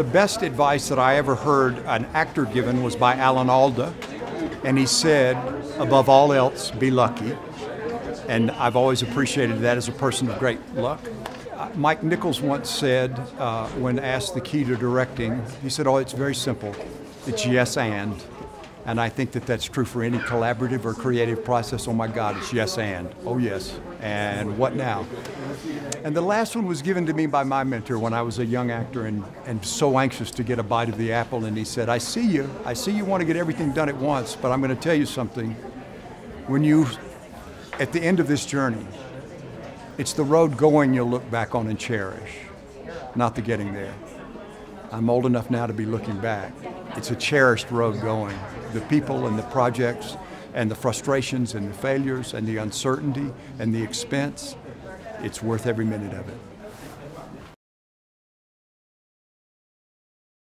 the best advice that I ever heard an actor given was by Alan Alda, and he said, above all else, be lucky. And I've always appreciated that as a person of great luck. Uh, Mike Nichols once said, uh, when asked the key to directing, he said, Oh, it's very simple. It's yes and. And I think that that's true for any collaborative or creative process. Oh my God, it's yes and. Oh yes. And what now? And the last one was given to me by my mentor when I was a young actor and, and so anxious to get a bite of the apple. And he said, I see you. I see you want to get everything done at once, but I'm going to tell you something. When you, at the end of this journey, it's the road going you'll look back on and cherish, not the getting there. I'm old enough now to be looking back. It's a cherished road going. The people and the projects and the frustrations and the failures and the uncertainty and the expense, it's worth every minute of it.